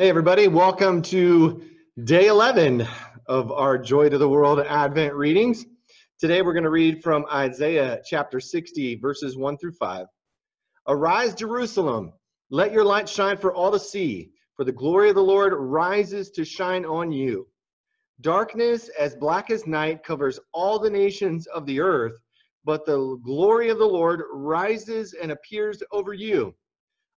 Hey, everybody, welcome to day 11 of our Joy to the World Advent readings. Today we're going to read from Isaiah chapter 60, verses 1 through 5. Arise, Jerusalem, let your light shine for all to see, for the glory of the Lord rises to shine on you. Darkness as black as night covers all the nations of the earth, but the glory of the Lord rises and appears over you.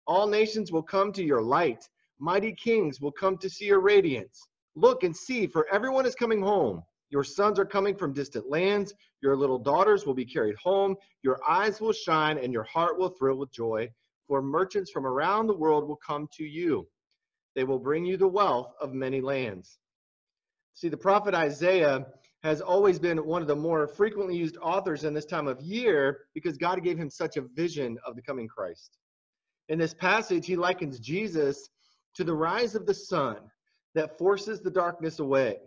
All nations will come to your light Mighty kings will come to see your radiance. Look and see, for everyone is coming home. Your sons are coming from distant lands. Your little daughters will be carried home. Your eyes will shine and your heart will thrill with joy, for merchants from around the world will come to you. They will bring you the wealth of many lands. See, the prophet Isaiah has always been one of the more frequently used authors in this time of year because God gave him such a vision of the coming Christ. In this passage, he likens Jesus to the rise of the sun that forces the darkness away.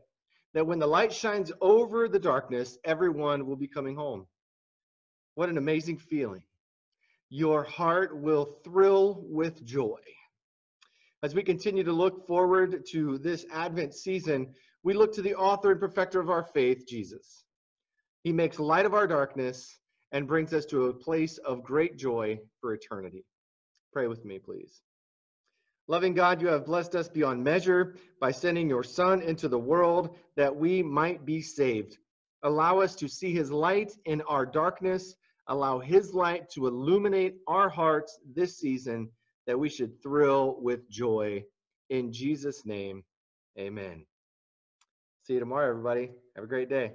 That when the light shines over the darkness, everyone will be coming home. What an amazing feeling. Your heart will thrill with joy. As we continue to look forward to this Advent season, we look to the author and perfecter of our faith, Jesus. He makes light of our darkness and brings us to a place of great joy for eternity. Pray with me, please. Loving God, you have blessed us beyond measure by sending your Son into the world that we might be saved. Allow us to see his light in our darkness. Allow his light to illuminate our hearts this season that we should thrill with joy. In Jesus' name, amen. See you tomorrow, everybody. Have a great day.